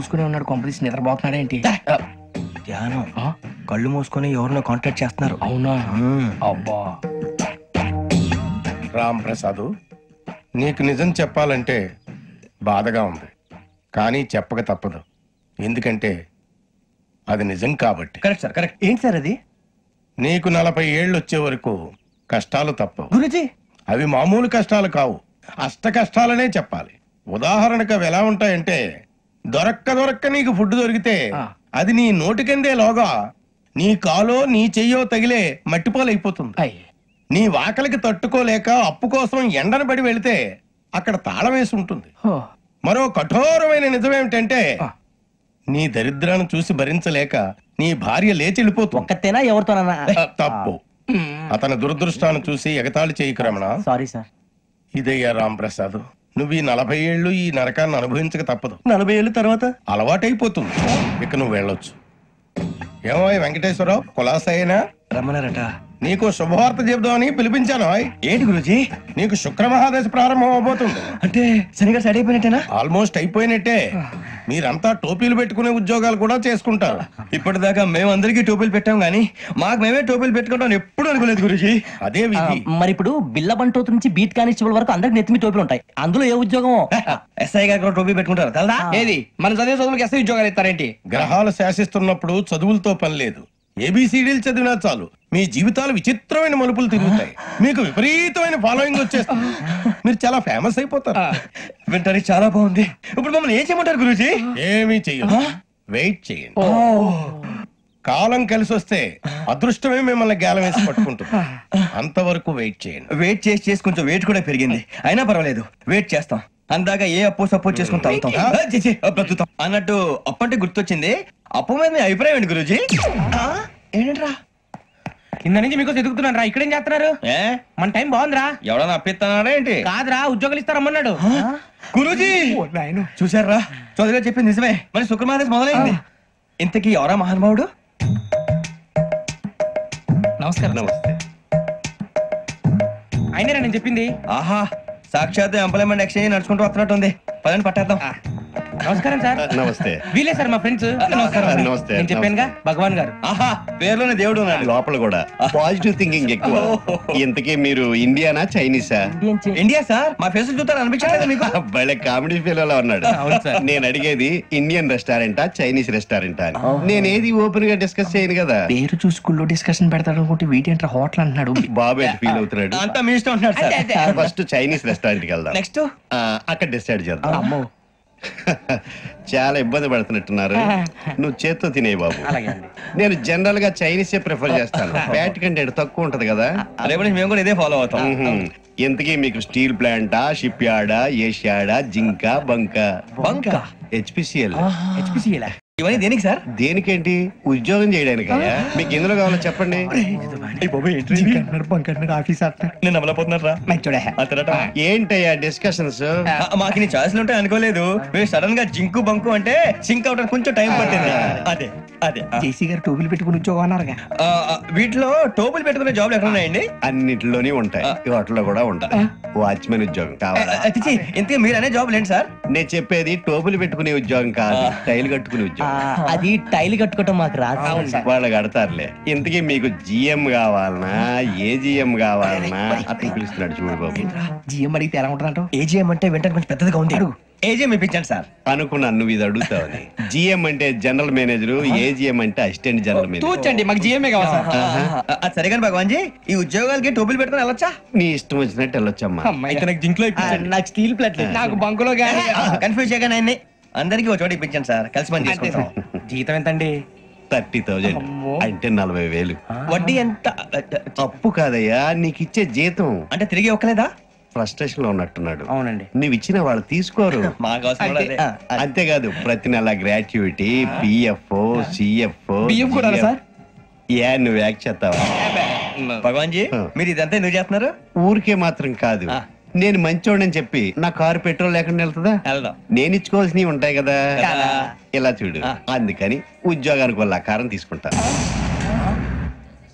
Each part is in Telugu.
మూసుకునే ఉన్నాడు కొంపదీసి నిద్రపోతున్నాడేంటి ధ్యానం. ఆ? కళ్ళు మూసుకొని ఎవరినో కాంటాక్ట్ చేస్తున్నారు. అవునా. అబ్బా. రామ్ ప్రసాద్ నీకు నిజం చెప్పాలంటే బాధగా ఉంది. కానీ చెప్పక తప్పదు. ఎందుకంటే అది నిజం కాబట్టి. కరెక్ట్ సార్ కరెక్ట్ ఏంటి సార్ అది? నీకు నలభై ఏళ్ళు వచ్చే వరకు కష్టాలు తప్పవు. గురుజీ! అవి మామూలు కష్టాలు కావు. అష్ట కష్టాలనే చెప్పాలి. ఉదాహరణకు అవి ఎలా ఉంటాయంటే దొరక్క దొరక్క నీకు ఫుడ్ దొరికితే. అది నీ నోటికందే లోగా. నీ కాలో నీ చెయ్యో తగిలే మట్టిపాలైపోతుంది నీ వాకలికి తట్టుకోలేక అప్పు కోసం ఎండను పడి వెళితే అక్కడ తాళం వేసి ఉంటుంది. మరో కఠోరమైన నిజమేమిటంటే. నీ దరిద్రాన్ని చూసి భరించలేక నీ భార్య లేచి వెళ్ళిపోతుంది. ఒక్కతేనా ఎవరితోనన్నా? ఆ, తప్పు. అతని దురదృష్టాన్ని చూసి ఎగతాళి చేయకు రమణ. Sorry sir. ఇదయ్యా రాంప్రసాద్. నువ్వు ఈ నలభై ఏళ్ళు ఈ నరకాన్ని అనుభవించక తప్పదు. నలభై ఏళ్ళ తర్వాత? అలవాటైపోతుంది. ఇక నువ్వు వెళ్ళొచ్చు. ఏమో వెంకటేశ్వరరావు కులాసైనా? రమ్మన్నారట. నీకు శుభవార్త చెబుదామని పిలిపించాను. ఏంటి గురుజీ? నీకు శుక్ర మహాదశ ప్రారంభం అవబోతుంది. అంటే శనిగా సెట్ అయిపోయినట్టేనా? ఆల్మోస్ట్ అయిపోయినట్టే. మీరంతా టోపీలు పెట్టుకునే ఉద్యోగాలు కూడా చేసుకుంటారు. ఇప్పటిదాకా మేమందరికీ టోపీలు పెట్టాం గానీ మాకు మేమే టోపీలు పెట్టుకుంటాం ఎప్పుడు అనుకోలేదు గురుజీ. అదే విధి. మరి ఇప్పుడు బిల్ల బంటోతు నుంచి బీట్ కానిస్టేబుల్ వరకు అందరికి నెత్తిమి టోపీలు ఉంటాయి. అందులో ఏ ఉద్యోగం ఎస్ఐ గారు కూడా టోపీ పెట్టుకుంటారు? తెలదా? ఏది? మన చదివే చదువులకు ఎస్ఐ ఉద్యోగాలు ఇస్తారేంటి? గ్రహాలు శాసిస్తున్నప్పుడు చదువులతో పని లేదు. ఏబిసిడీలు చదివినా చాలు. మీ జీవితాలు విచిత్రమైన మలుపులు తిరుగుతాయి. మీకు విపరీతమైన ఫాలోయింగ్ వచ్చేస్తుంది. మీరు చాలా ఫేమస్ అయిపోతారు. వింటానికి చాలా బాగుంది. ఇప్పుడు మమ్మల్ని ఏం చేయమంటారు గురుజీ? ఏమీ చెయ్యదు వెయిట్ చేయండి. కాలం కలిసి వస్తే అదృష్టమే మిమ్మల్ని గేలం వేసి పట్టుకుంటుంది. అంతవరకు వెయిట్ చేయండి. వెయిట్ చేసి చేసి కొంచెం వెయిట్ కూడా పెరిగింది. అయినా పర్వాలేదు. వెయిట్ చేస్తాం. అందాక ఏ అప్పు సపోర్ట్ చేసుకుని తాగుతాం? ఆ, ఆ, బ్రతుకుతాం అన్నట్టు అప్పు అంటే గుర్తొచ్చింది. అప్పు మీద మీ అభిప్రాయం ఏంటి గురుజీ? ఏంటరా? కింద నుంచి మీకు ఎదుగుతున్నాను రా. ఇక్కడేం చేస్తున్నారు? ఏ? మన టైం బాగుందిరా. ఎవడన్నా అప్పిస్తున్నాడా ఏంటి? కాదురా ఉద్యోగాలు ఇస్తారమ్మన్నాడు. గురుజీ! చూసారా చౌదరిగా చెప్పింది నిజమే. మరి శుక్రమాదేశ్ మొదలైంది. ఇంతకీ ఎవరా మహానుభావుడు? నమస్కారం నమస్తే. అయినరా నేను చెప్పింది? ఆహా సాక్షాత్ ఎంప్లాయ్మెంట్ ఎక్స్చేంజ్ నడుచుకుంటూ వస్తున్నట్టు ఉంది పదండి పట్టేద్దాం. నమస్కారం సార్. నమస్తే. వీలే సార్ మా ఫ్రెండ్స్. నమస్కారం. నమస్తే, నేను చెప్పానుగా భగవాన్ గారు. ఆహా పేరులోనే దేవుడు ఉన్నాడు. లోపల కూడా. పాజిటివ్ థింకింగ్ ఎక్కువ. ఇంతకీ మీరు ఇండియానా చైనీసా ఇండియా సార్ మా ఫేస్ చూస్తారు? అనిపించలేదు మీకు? భలే కామెడీ ఫీల్ అలా ఉన్నాడు. నేను అడిగేది ఇండియన్ రెస్టారెంటా చైనీస్ రెస్టారెంటా అని. నేను ఏది ఓపెన్గా డిస్కస్ చేయను కదా? పేరు చూసుకుల్లో డిస్కషన్ పెడతాడు అనుకుంటే వీటేంట్రా హోటల్ అంటున్నాడు. బాబు ఫీల్ అవుతున్నాడు? అంతా మీ ఇష్టం ఫస్ట్ చైనీస్ రెస్టారెంట్కి వెళ్దాం. నెక్స్ట్ అక్కడ డిసైడ్ చేద్దాం. చాలా ఇబ్బంది పడుతున్నట్టున్నారు. నువ్వు చేత్తో తినే బాబు. నేను జనరల్గా చైనీసే ప్రిఫర్ చేస్తాను. ఫ్యాట్ కంటెంట్ తక్కువ ఉంటది కదా. మేము కూడా ఇదే ఫాలో అవుతాం. ఇంతకీ మీకు స్టీల్ ప్లాంటా షిప్ యార్డా ఏషియాడా జింక బంక? బంక? హెచ్పిసిఎల్. హెచ్పిసిఎలా? ఇవన్నీ దేనికి సార్? దేనికేంటి? ఉద్యోగం చేయడానికి మీకు ఎందులో కావాలో చెప్పండి. నేను అమలపోతున్నారా ఏంటయ్యా డిస్కషన్స్? మాకు నీ ఛాయిస్లు ఉంటాయి అనుకోలేదు. మీరు సడన్గా జింకు బంకు అంటే సింక్ అవడానికి కొంచెం టైం పట్టింది. అదే. అదే. జేసీ గారు టోపీలు పెట్టుకుని ఉద్యోగం అన్నారుగా. వీటిలో టోపులు పెట్టుకునే జాబ్లు ఎక్కడ ఉన్నాయండి అన్నిటిలోనే ఉంటాయి. వాటిలో కూడా ఉంటాయి. వాచ్మెన్ ఉద్యోగం కావాలా? ఇంతకీ మీరు అనే జాబ్ లేండి సార్? నేను చెప్పేది టోపులు పెట్టుకునే ఉద్యోగం కాదు టైల్ కట్టుకునే ఉద్యోగం. అది టైల్ కట్టుకోవటం మాకు రాదు. వాళ్ళు కడతారులే. ఇంతకీ మీకు జిఎం కావాలనా? ఏ జిఎం కావాలనా? అట్లా పిలుస్తున్నాడు చూడు బాబు. జిఎం అడిగితే ఎలా ఉంటుందంట ఏజీఎం అంటే వెంటనే కొంచెం పెద్దదిగా ఉంది. ఏజీఎం ఇప్పించండి సార్. అనుకున్నాను నువ్వు ఇది అడుగుతావని జిఎం అంటే జనరల్ మేనేజర్ ఏజిఎం అంటే అసిస్టెంట్ జనరల్ మేనేజర్ తూచండి మాకు జిఎంఏ కావాలి సార్. ఆ, అది సరే కానీ భగవాన్ జీ ఈ ఉద్యోగాలకి టోపులు పెట్టుకుని వెళ్ళొచ్చా? నీ ఇష్టం వచ్చినట్టు వెళ్ళొచ్చమ్మా అయితే నాకు జింక్లో నాకు స్టీల్ ప్లేట్ నాకు బంకులో గానీ కన్ఫ్యూజ్ చేయగానే ఆయన్ని. అందరికీ ఒక చోట ఇప్పించండి సార్. కలిసి పని చేసుకుంటాం. జీతం ఎంతండి? Thirty thousand. అంటే నలభై వేలు. వడ్డీ ఎంత? అప్పు కాదయ్యా నీకు ఇచ్చే జీతం. అంటే తిరిగి ఒక్కలేదా ఫ్రస్ట్రేషన్లో ఉన్నట్టున్నాడు. అవునండి. నువ్వు ఇచ్చిన వాళ్ళు తీసుకోరు. మాకు అవసరం కూడా అదే. అంతేకాదు ప్రతి నెల గ్రాట్యుటీ పిఎఫ్ సిఎఫ్ బియ్యం కూడా సార్? ఏ నువ్వు యాక్ట్ చేస్తావా? భగవాన్ జీ మీరు ఇదంతా ఎందుకు చేస్తున్నారు? ఊరికే మాత్రం కాదు. ఆ. నేను మంచోడని చెప్పి నా కారు పెట్రోల్ లేకుండా వెళ్తుందా? వెళ్దాం. నేను ఇచ్చుకోవాల్సినవి ఉంటాయి కదా. ఇలా చూడు. ఆ. అందుకని ఉద్యోగానికి వాళ్ళ ఆకారం తీసుకుంటా.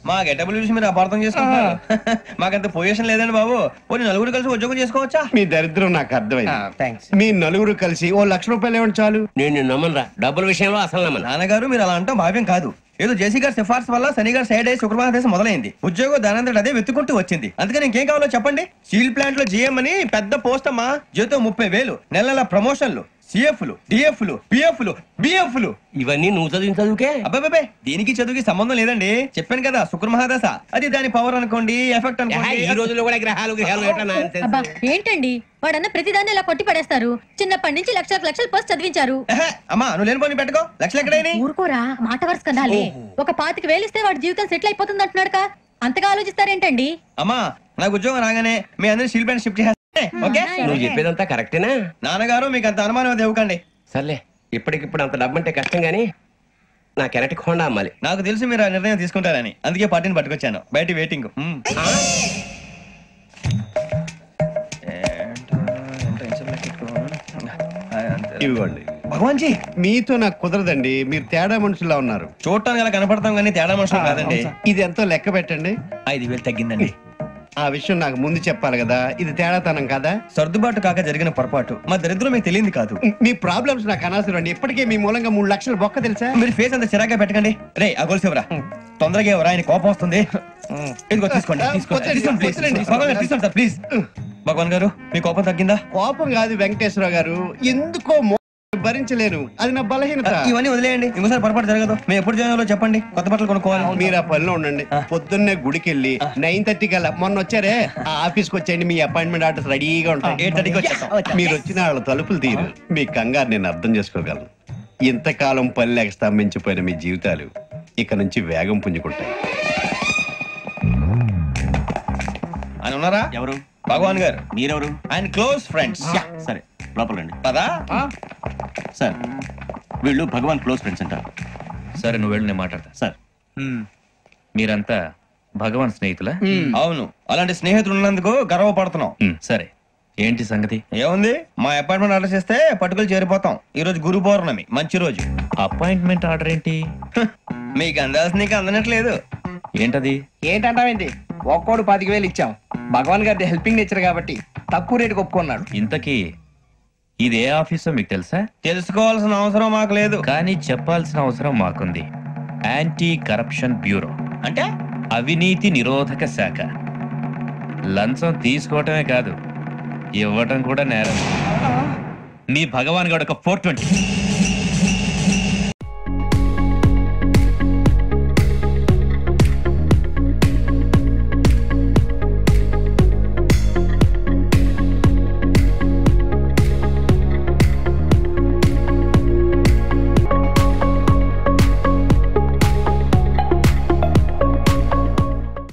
మా గెటబుల్ చూసి మీరు అపార్థం చేసుకుంటున్నారు. మాకంత పొజిషన్ లేదండి బాబు. పోనీ నలుగురు కలిసి ఉద్యోగం చేసుకోవచ్చా? మీ దరిద్రం నాకు అర్థమైంది. థ్యాంక్స్ మీ నలుగురు కలిసి ఓ లక్ష రూపాయలు ఇవ్వండి చాలు. నేను నమ్మనరా. డబ్బుల విషయంలో అసలు నమ్మను. నాన్నగారు మీరు అలా అంటాం భావ్యం కాదు. ఏదో జేసీ గారి సిఫార్సు వల్ల శని గారు సైడ్ అయ్యి శుక్రవారం దేశం మొదలైంది. ఉద్యోగం దానంతటి అదే వెతుకుంటూ వచ్చింది. అందుకని ఇంకేం కావాలో చెప్పండి. స్టీల్ ప్లాంట్లో జీఎం అని పెద్ద పోస్ట్ అమ్మా. జీతం ముప్పై వేలు. నెల నెల ప్రమోషన్లు. సిఎఫ్లు డిఎఫ్లు పిఎఫ్లు బిఎఫ్లు. ఇవన్నీ నువ్వు చదివిన చదువుకే? అబ్బాబే దీనికి చదువుకి సంబంధం లేదండి. చెప్పాను కదా శుక్ర మహాదశ అది దాని పవర్ అనుకోండి ఎఫెక్ట్ ఏహే, ఈ అనుకోండి రోజుల్లో కూడా గ్రహాలు గ్రహాలు ఏంటండి? వాడన్న ప్రతిదాన్ని ఇలా కొట్టి పడేస్తారు. చిన్నప్పటి నుంచి లక్షలకు లక్షలు పోస్ట్ చదివించారు. అమ్మా నువ్వు లేని పోనీ పెట్టుకో. లక్షలు ఎక్కడైనా? ఊరుకోరా మాట వరుస కదాలే ఒక పాతికి వేలిస్తే వాడి జీవితం సెటిల్ అయిపోతుంది అంటున్నాడు అంతగా ఆలోచిస్తారేంటండి? అమ్మా నాకు ఉద్యోగం రాగానే మీ అందరి స్టీల్ ప్లాంట్ షిఫ్ట్ చేస్తే ఓకే నువ్వు చెప్పేదంతా కరెక్టేనా? నాన్నగారు మీకు అంత అనుమానం అది ఇవ్వకండి. సర్లే ఇప్పటికిప్పుడు అంత డబ్బు అంటే కష్టం గానీ నా కెనటిక్ హోండా అమ్మాలి. నాకు తెలుసు మీరు ఆ నిర్ణయం తీసుకుంటారని. అందుకే పార్టీని పట్టుకొచ్చాను. బయట వెయిటింగ్. ఇవ్వండి. భగవాన్ జీ మీతో నాకు కుదరదండి. మీరు తేడా మనుషుల్లా ఉన్నారు. చూడటానికి అలా కనపడతాం కానీ తేడా మనుషులు కాదండి. ఇది ఎంతో లెక్క పెట్టండి. ఐదు వేలు తగ్గిందండి. ఆ విషయం నాకు ముందు చెప్పాలి కదా. ఇది తేడాతనం కదా? సర్దుబాటు కాక జరిగిన పొరపాటు. మా దరిద్రం మీకు తెలియంది కాదు. మీ ప్రాబ్లమ్స్ నాకు అనవసరం అండి. ఇప్పటికే మీ మూలంగా మూడు లక్షలు బొక్క తెలుసా? మీరు ఫేస్ అంత చిరాగ్గా పెట్టకండి. రే ఆ గొలుసు ఎవరా? తొందరగా ఎవరా? ఆయన కోపం వస్తుంది. ఇదిగో తీసుకోండి తీసుకోండి. వద్దండి, తీసుకోండి, please. వద్దండి. భగవాన్ గారు తీసుకోండి సార్ ప్లీజ్ భగవాన్ గారు మీ కోపం తగ్గిందా? కోపం కాదు వెంకటేశ్వర గారు. ఎందుకో భరించలేను. అది నా బలహీనత. ఇవన్నీ వదిలేయండి. ఇంకోసారి పొరపాటు జరగదు. మేము ఎప్పుడు జాయిన్ అవ్వాలో చెప్పండి. కొత్త బట్టలు కొనుక్కోవాలి. మీరు ఆ పనిలో ఉండండి. పొద్దున్నే గుడికి వెళ్ళి నైన్ థర్టీ కల్లా మొన్న వచ్చారే? ఆ ఆఫీస్కి వచ్చేయండి. మీ అపాయింట్మెంట్ ఆర్డర్స్ రెడీగా ఉంటాయి. ఎయిట్ థర్టీకి వచ్చేస్తాం. మీరు వచ్చిన వాళ్ళ తలుపులు తీరు. మీ కంగారు నేను అర్థం చేసుకోగలను. ఇంతకాలం పని లేక స్తంభించిపోయిన మీ జీవితాలు ఇక నుంచి వేగం పుంజుకుంటాయి. ఆయన ఉన్నారా? ఎవరు? భగవాన్ గారు. మీరెవరు? ఆయన క్లోజ్ ఫ్రెండ్స్. సరే. లోపల రండి పదా సార్ వీళ్ళు భగవాన్ క్లోజ్ ఫ్రెండ్స్ అంటారు సరే నువ్వు వెళ్ళి నేను మాట్లాడతా. సార్. మీరంతా భగవాన్ స్నేహితులా? అవును. అలాంటి స్నేహితులు ఉన్నందుకు గర్వపడుతున్నాం. సరే. ఏంటి సంగతి? ఏముంది? మా అపాయింట్మెంట్ ఆర్డర్ చేస్తే పట్టుకులు చేరిపోతాం. ఈ రోజు గురు పౌర్ణమి. మంచి రోజు. అపాయింట్మెంట్ ఆర్డర్ ఏంటి? మీకు అందాల్సిన నీకు అందనట్లేదు. ఏంటది? ఏంటంటావేంటి? ఒక్కోడు పాతిక వేలు ఇచ్చాం. భగవాన్ గారి హెల్పింగ్ నేచర్ కాబట్టి తక్కువ రేటుకి ఒప్పుకున్నాడు. ఇంతకీ ఇది ఏ ఆఫీసో మీకు తెలుసా? తెలుసుకోవాల్సిన అవసరం మాకు లేదు. కానీ చెప్పాల్సిన అవసరం మాకుంది. యాంటీ కరప్షన్ బ్యూరో అంటే అవినీతి నిరోధక శాఖ. లంచం తీసుకోవటమే కాదు ఇవ్వటం కూడా నేరం. మీ భగవాన్ గడు ఒక ఫోర్ ట్వంటీ.